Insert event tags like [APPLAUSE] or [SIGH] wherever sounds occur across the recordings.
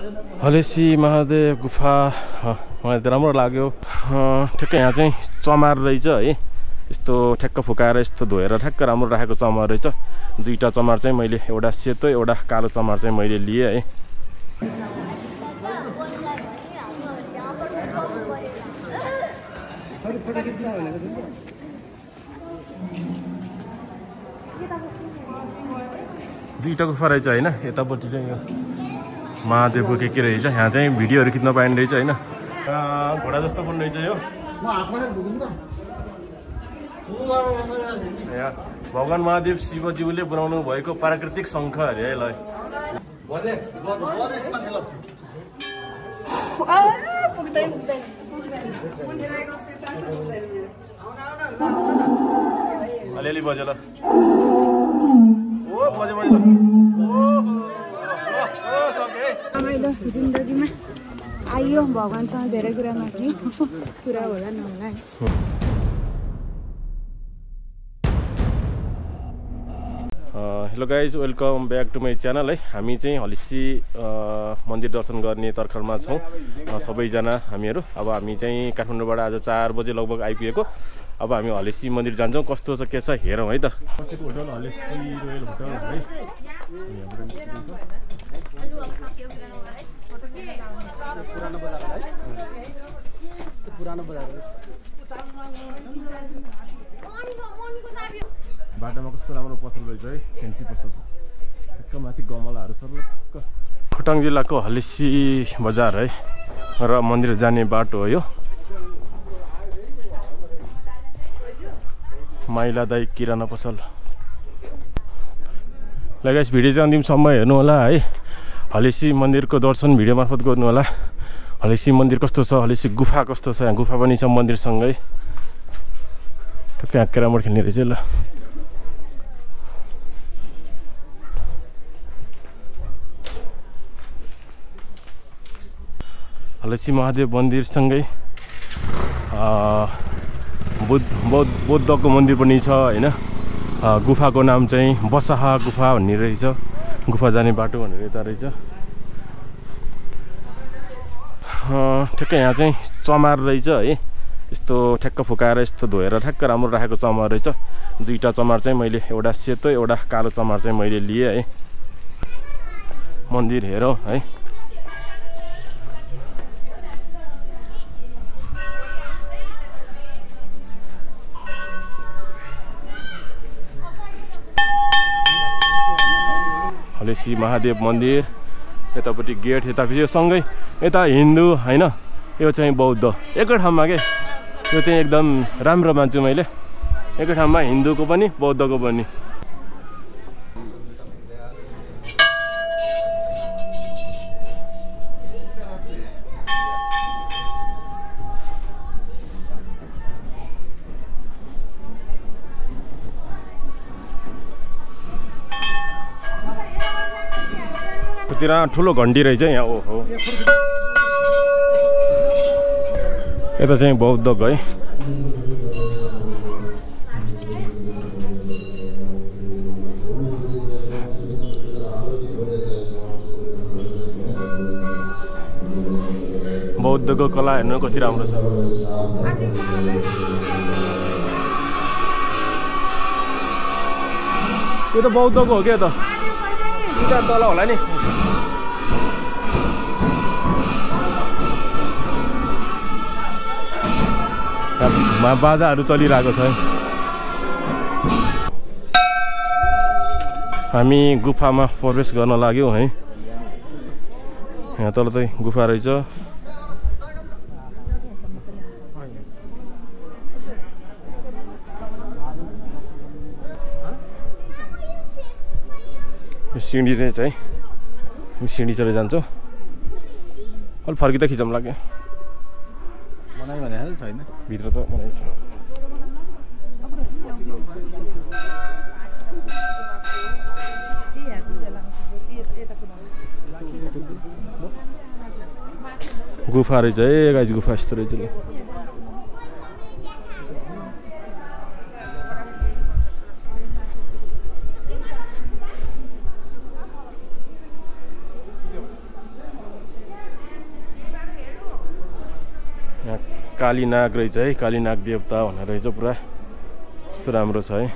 हलेसी महादेव गुफा मलाई त राम्रो लाग्यो। ठ्याक्कै यहाँ चाहिँ चमार रहेछ है। यस्तो ठ्याक्क फुकाएर यस्तो धोएर ठ्याक्क राम्रो राखेको चमार रहेछ। दुईवटा चमार चाहिँ मैले एउटा सेतो एउटा कालो चमार चाहिँ मैले लिएँ है। दुईवटा गुफा रहेछ होइन यतापट्टि चाहिँ यो। महादेवको के के रहेछ? यहाँ चाहिँ भिडियोहरू खिच्न पाइने रहेछ होइन? अँ, घोडा जस्तो पनि रहेछ यो। यहाँ भगवान् महादेव शिवज्यूले बनाउनु भएको प्राकृतिक शङ्ख अरे है ल। पुग्दैन पुग्दैन। अलिअलि बज्यो ल। ओ बज्यो बज्यो ल ओहो, ओ, ओ, सक्यो है रमाइलो जिन्दगीमा। आइयो भगवान्सँग धेरै कुरा माग्यो। पुरा होला नहोला। Hi hello guys welcome back to my channel है। हामी चाहिँ हलिसी मन्दिर दर्शन गर्ने तर्खरमा छौँ। सबैजना हामीहरू। अब हामी चाहिँ काठमाडौँबाट आज चार बजे लगभग आइपुगेको। अब हामी हलेसी मन्दिर जान्छौँ। कस्तो छ के छ हेरौँ है त। बसेको होटल हलेसी रोयल होटल है यहाँबाट निस्किँदैछ। बाटोमा कस्तो राम्रो पसल रहेछ है? फेन्सी पसल। ठ्याक्क माथि गमलाहरू सर्लक्क खोटाङ जिल्लाको हलेसी बजार है? र मन्दिर जाने बाटो हो यो। माइला दाई किराना पसल। लगाइस भिडियो चाहिँ अन्तिमसम्म हेर्नु होला है। हलेसी मन्दिरको दर्शन भिडियो मार्फत गर्नु होला हलेसी मन्दिर कस्तो छ? हलेसी गुफा कस्तो छ? यहाँ गुफा पनि छ मन्दिरसँगै। टक्कै यहाँ क्यारमबोर्ड खेल्ने रहेछ ल। हलेसी महादेव मन्दिरसँगै बुद्ध बौद्ध बौद्धको मन्दिर पनि छ होइन? गुफाको नाम चाहिँ बसाहा गुफा भन्ने रहेछ। गुफा जाने बाटो भनेर यता रहेछ। ठ्याक्कै यहाँ चाहिँ चमार रहेछ है। यस्तो ठ्याक्क फुकाएर यस्तो धोएर ठ्याक्क राम्रो राखेको चमार रहेछ। दुईवटा चमार चाहिँ मैले एउटा सेतो एउटा कालो चमार चाहिँ मैले लिएँ है। मन्दिर हेरौँ है। हलेसी महादेव मन्दिर यतापट्टि गेट यता यो सँगै यता हिन्दू होइन? यो चाहिँ बौद्ध। एकै ठाउँमा के? यो चाहिँ एकदम राम्रो मान्छु मैले। एकै ठाउँमा हिन्दूको पनि बौद्धको पनि। तिर ठुलो घन्टी रहेछ यहाँ ओहो। यता चाहिँ बौद्धको है बौद्धको कला हेर्नु कति राम्रो छ। यो त बौद्धको हो क्या त? तल होला नि। मा बाजाहरू चलिरहेको छ हामी गुफामा प्रवेश गर्न लाग्यौँ है। यहाँ तल चाहिँ गुफा रहेछ। सिँढी रहेछ है। सिँढी चढेर जान्छौँ। अलिक फर्किँदा खिचौँ लाग्यो। छैन भित्र त बनाइन्छ गुफा रहेछ है गाइज गुफा यस्तो रहेछ कालीनाग रहेछ है कालीनाग देवता भनेर रहेछ पुरा। कस्तो राम्रो छ है।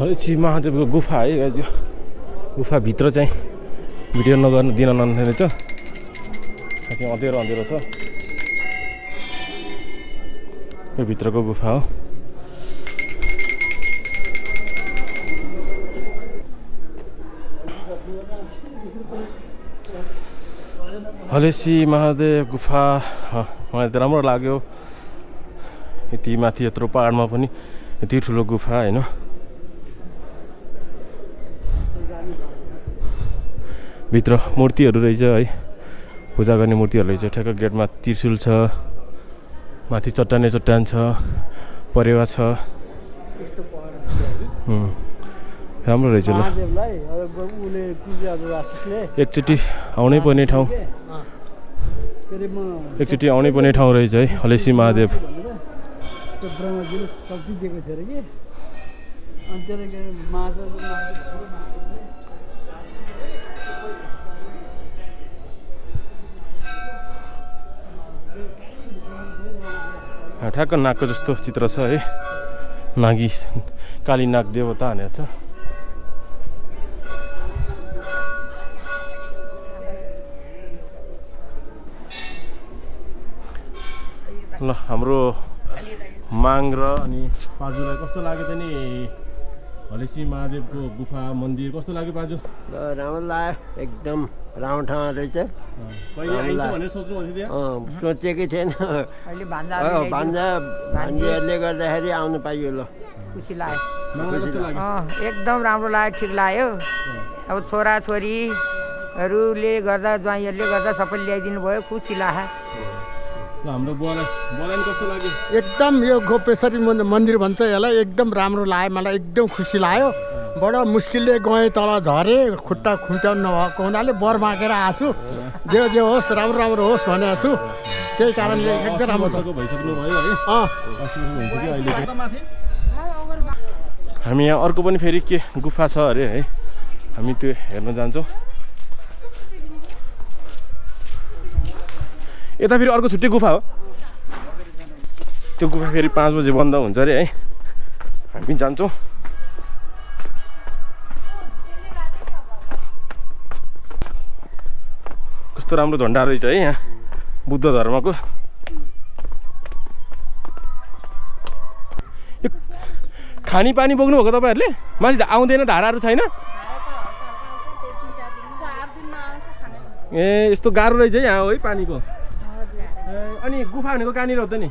हरेची महादेवको गुफा है यो गुफाभित्र चाहिँ भिडियो नगर्नु दिन नहुने रहेछ। साथै अँध्यारो अँध्यारो छ। यो भित्रको गुफा हो। हलेसी महादेव गुफा मलाई त राम्रो लाग्यो। यति माथि यत्रो पाहाडमा पनि यति ठुलो गुफा होइन? भित्र मूर्तिहरू रहेछ है। पूजा गर्ने मूर्तिहरू रहेछ। ठ्याक्क गेटमा त्रिशुल छ। माथि चट्टाने चट्टान छ परेवा छ। राम्रो रहेछ ल। एकचोटि आउनै पर्ने ठाउँ। एकचोटि आउनै पर्ने ठाउँ रहेछ है हलेसी महादेव। भनेर त्यो ब्रह्माजीले शक्ति दिएको थियो अरे कि? अनि त्यसले ठ्याक्क नागको जस्तो चित्र छ है। नागी काली नाग देवता भनेर छ। ल हाम्रो माग र अनि पाजुलाई कस्तो लाग्यो त नि? हलेसी महादेवको गुफा मन्दिर कस्तो लाग्यो ल, राम्रो लाग्यो। एकदम राम्रो ठाउँ रहेछ। सोचेकै थिएन। अहिले भान्जा भान्जीहरूले गर्दाखेरि आउनु पाइयो ल। खुसी लाग्यो। एकदम राम्रो लाग्यो ठिक लाग्यो। अब छोरा छोरीहरूले गर्दा ज्वाइँहरूले गर्दा सबैले ल्याइदिनु भयो खुसी लाग्यो। हाम्रो बुवालाई बुवालाई कस्तो लाग्यो? एकदम यो गोपेश्वरी मन्दिर भन्छ यसलाई एकदम राम्रो लाग्यो मलाई एकदम खुसी लाग्यो। बडो मुस्किलले गएँ तल झरेँ खुट्टा खुम्च्याउनु नभएको हुनाले बर मागेर आएको छु। जे जे होस् राम्रो राम्रो होस् भनेको छु। त्यही कारणले एकदम राम्रो भइसक्नु भयो है। हामी यहाँ अर्को पनि फेरि के गुफा छ अरे है। हामी त्यो हेर्न जान्छौँ। यता फेरि अर्को छुट्टै गुफा हो। त्यो गुफा फेरि पाँच बजी बन्द हुन्छ अरे है। हामी जान्छौँ। कस्तो राम्रो झन्डा रहेछ है यहाँ बुद्ध धर्मको। यो खाने पानी बोक्नुभएको तपाईँहरूले? माथि आउँदैन धाराहरू छैन? ए यस्तो गाह्रो रहेछ है यहाँ है पानीको। ए, अनि गुफा भनेको कहाँनिर हो त नि?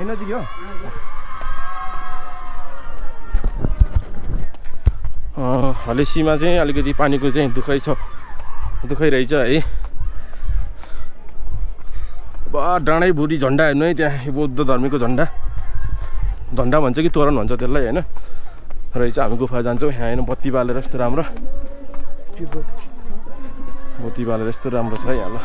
ए नजिकै हो। हलेसीमा चाहिँ अलिकति पानीको चाहिँ दुःखै छ। दुःखै रहेछ है। बा डाँडै भुरी झन्डा हेर्नु है त्यहाँ बौद्ध धर्मीको झन्डा। झन्डा भन्छ कि तोरण भन्छ त्यसलाई होइन। रहेछ हामी गुफा जान्छौँ। यहाँ हेर्नु बत्ती बालेर यस्तो राम्रो। बत्ती बालेर यस्तो राम्रो छ है यहाँ ल।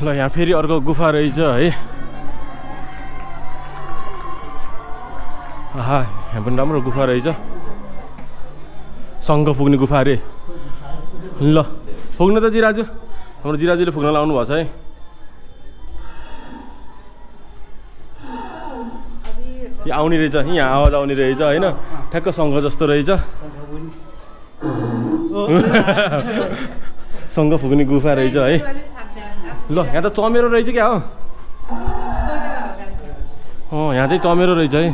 ल यहाँ फेरि अर्को गुफा रहेछ है। आहा यहाँ पनि राम्रो गुफा रहेछ। सङ्घ पुग्ने गुफा अरे। ल पुग्नु त जिराजु। हाम्रो जिराजुले पुग्न लाउनु भएको छ है। यो आउने रहेछ यहाँ आवाज आउने रहेछ होइन। ठ्याक्क सङ्घ जस्तो रहेछ। सङ्घ पुग्ने [LAUGHS] गुफा रहेछ है। ल यहाँ त चमेरो रहेछ क्या हो? अँ यहाँ चाहिँ चमेरो रहेछ है।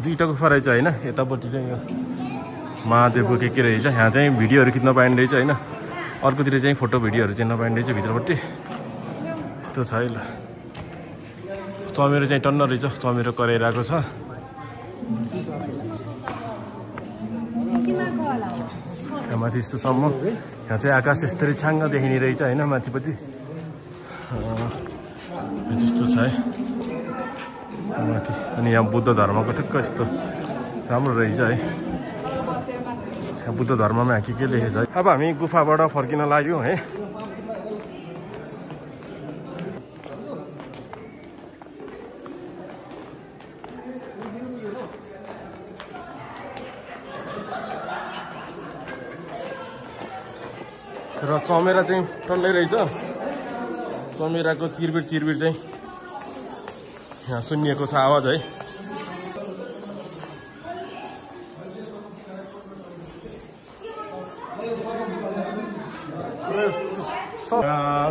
गुफा रहेछ होइन यतापट्टि चाहिँ यो महादेवको के के रहेछ यहाँ चाहिँ भिडियोहरू खिच्न पाइने रहेछ होइन। अर्कोतिर चाहिँ फोटो भिडियोहरू चाहिँ नपाइने रहेछ भित्रपट्टि। यस्तो छ है ल चमेरो चाहिँ टन्न रहेछ चमेरो कराइरहेको छ। यहाँ माथि यस्तोसम्म यहाँ चाहिँ आकाश यस्तरी छाङ्ग देखिने रहेछ होइन माथिपट्टि। यस्तो छ है। माथि। अनि यहाँ बुद्ध धर्मको ठिक्क यस्तो राम्रो रहेछ है। यहाँ बुद्ध धर्ममा के के लेखेछ है। अब हामी गुफाबाट फर्किन लाग्यौँ है। र चमेरा चाहिँ टन्नै रहेछ। चमेराको चिरबिर चिरबिर चाहिँ यहाँ सुनिएको छ आवाज है।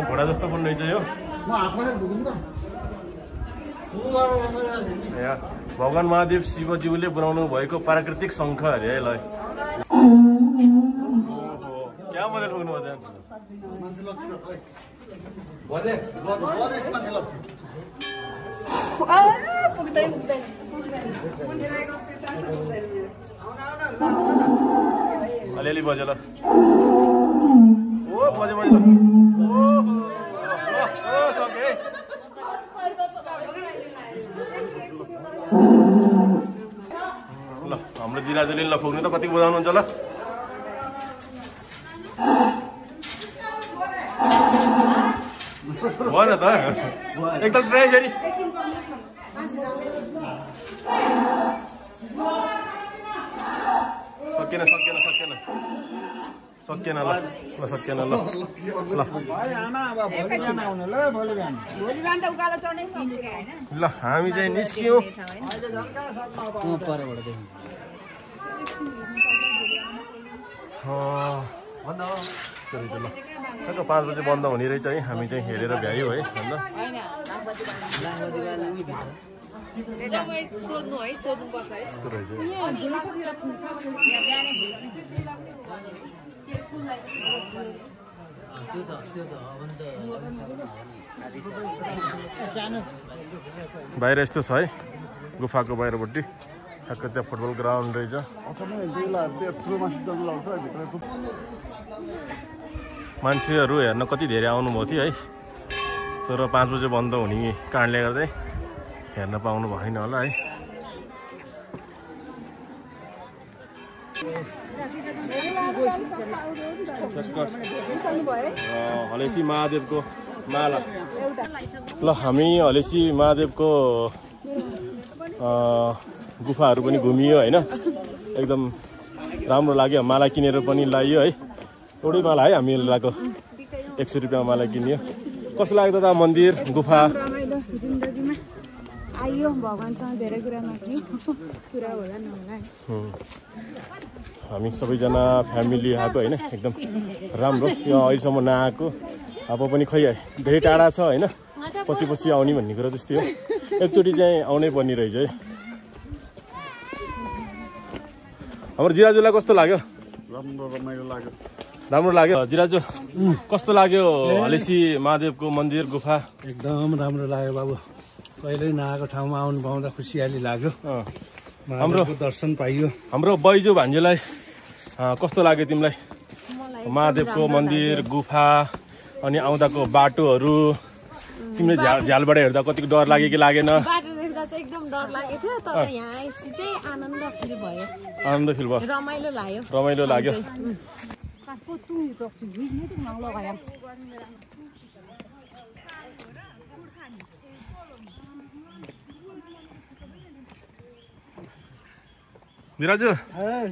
घोडा जस्तो पनि रहेछ यो। भगवान् महादेव शिवज्यूले बनाउनु भएको प्राकृतिक शङ्ख अरे है ल क्या मजा पुग्नु अलिअलि बज्यो ल ओ बज्यो बज्यो ल ओ सके ल हाम्रो जिराजुले ल पुग्नु त कति बजाउनुहुन्छ ल भएन त एकताल ट्राई गरी सकिएन सकिएन सकिएन सकिएन ल ल सकिएन ल ल भोलि बिहान त उकालो चढ्नै सक्छु क्या होइन ल हामी चाहिँ निस्कियौँ यस्तो रहेछ ल ठ्याक्क पाँच बजी बन्द हुने रहेछ है? हामी चाहिँ हेरेर भ्यायौँ है अन्त यस्तो रहेछ। बाहिर यस्तो छ है? गुफाको बाहिरपट्टि। ठ्याक्क त्यहाँ फुटबल ग्राउन्ड रहेछ। मान्छेहरू हेर्न कति धेरै आउनुभएको थियो है। तर पाँच बजे बन्द हुने कारणले गर्दै हेर्न पाउनु भएन होला है। हलेसी महादेवको माला। ल हामी हलेसी महादेवको गुफाहरू पनि घुमियो होइन। एकदम राम्रो लाग्यो माला किनेर पनि लाइयो है। एउटै माला है हामीले लगाएको एक सय रुपियाँ माला किनियो। कस्तो लाग्यो दादा मन्दिर गुफा? रमाइलो जिन्दगीमा। आइयो भगवान्सँग धेरै कुरा माग्यो। कुरा होला नहोला है हुँ। हामी सबैजना फ्यामिली आएको होइन एकदम राम्रो। यो अहिलेसम्म नआएको। अब पनि खै धेरै टाढा छ होइन। पछि पछि आउने भन्ने कुरो त्यस्तै हो। एकचोटि चाहिँ आउनै पर्ने रहेछ है। हाम्रो जिराजुलाई कस्तो लाग्यो? राम्रो रमाइलो लाग्यो। राम्रो लाग्यो। जिराजु कस्तो लाग्यो हलेसी महादेवको मन्दिर गुफा? एकदम राम्रो लाग्यो बाबु। कहिल्यै नआएको ठाउँमा आउनु पाउँदा खुसियाली लाग्यो। हाम्रो दर्शन पाइयो। हाम्रो बैजू भान्जीलाई कस्तो लाग्यो तिमीलाई? महादेवको मन्दिर गुफा अनि आउँदाको बाटोहरू। तिमीले झ्याल झ्यालबाट हेर्दा कतिको डर लाग्यो कि लागेन? बाटो देख्दा चाहिँ एकदम डर लागेको थियो तर यहाँ आएपछि चाहिँ आनन्द फिल भयो। आनन्द फिल भयो। रमाइलो लाग्यो। रमाइलो लाग्यो। विराजु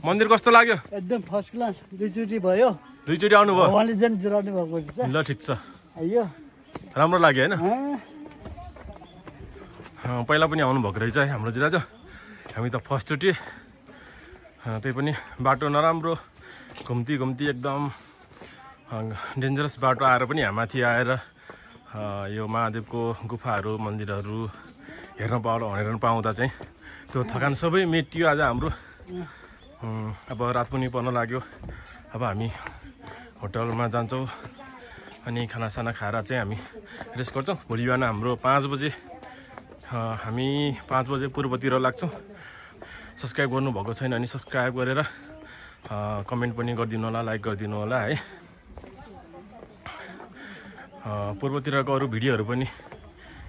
मन्दिर कस्तो लाग्यो एकदम फर्स्ट क्लास दुईचोटि भयो दुईचोटि आउनुभयो उहाँले चाहिँ जुराउनु भएको ल ठिक छ आइयो राम्रो लाग्यो होइन पहिला पनि आउनुभएको रहेछ है हाम्रो जिराजु हामी त फर्स्टचोटि त्यही पनि बाटो नराम्रो घुम्ती घुम्ती एकदम डेन्जरस बाटो आएर पनि यहाँ माथि आएर यो महादेवको गुफाहरू मन्दिरहरू हेर्न पाउ हेर्न पाउँदा चाहिँ त्यो थकान सबै मेटियो आज हाम्रो। अब रात पनि पर्न लाग्यो। अब हामी होटलमा जान्छौँ अनि खानासाना खाएर चाहिँ हामी रेस्ट गर्छौँ। भोलि बिहान हाम्रो पाँच बजे हामी पाँच बजे पूर्वतिर लाग्छौँ। सब्सक्राइब गर्नुभएको छैन भने सब्सक्राइब गरेर कमेन्ट पनि गरिदिनु होला लाइक गरिदिनु होला है। पूर्वतिरको अरू भिडियोहरू पनि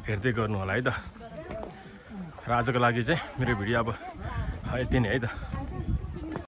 हेर्दै गर्नु होला है त। र आजको लागि चाहिँ मेरो भिडियो अब यति नै है त।